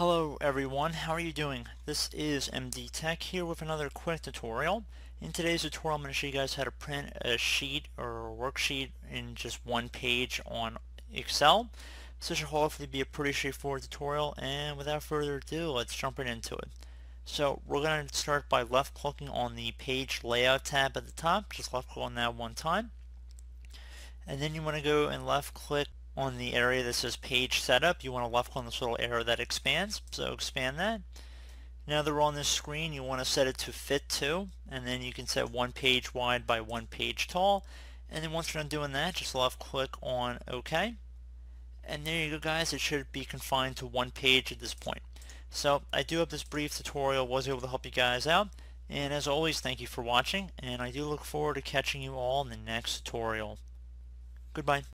Hello everyone, how are you doing? This is MD Tech here with another quick tutorial. In today's tutorial I'm going to show you guys how to print a sheet or a worksheet in just one page on Excel. This should hopefully be a pretty straightforward tutorial and without further ado let's jump right into it. So we're going to start by left clicking on the page layout tab at the top, just left click on that one time. And then you want to go and left click on the area that says page setup you want to left click on this little arrow that expands so expand that. Now that we're on this screen you want to set it to fit to and then you can set one page wide by one page tall. And then once you're done doing that just left click on OK. And there you go guys it should be confined to one page at this point. So I do hope this brief tutorial was able to help you guys out. And as always thank you for watching and I do look forward to catching you all in the next tutorial. Goodbye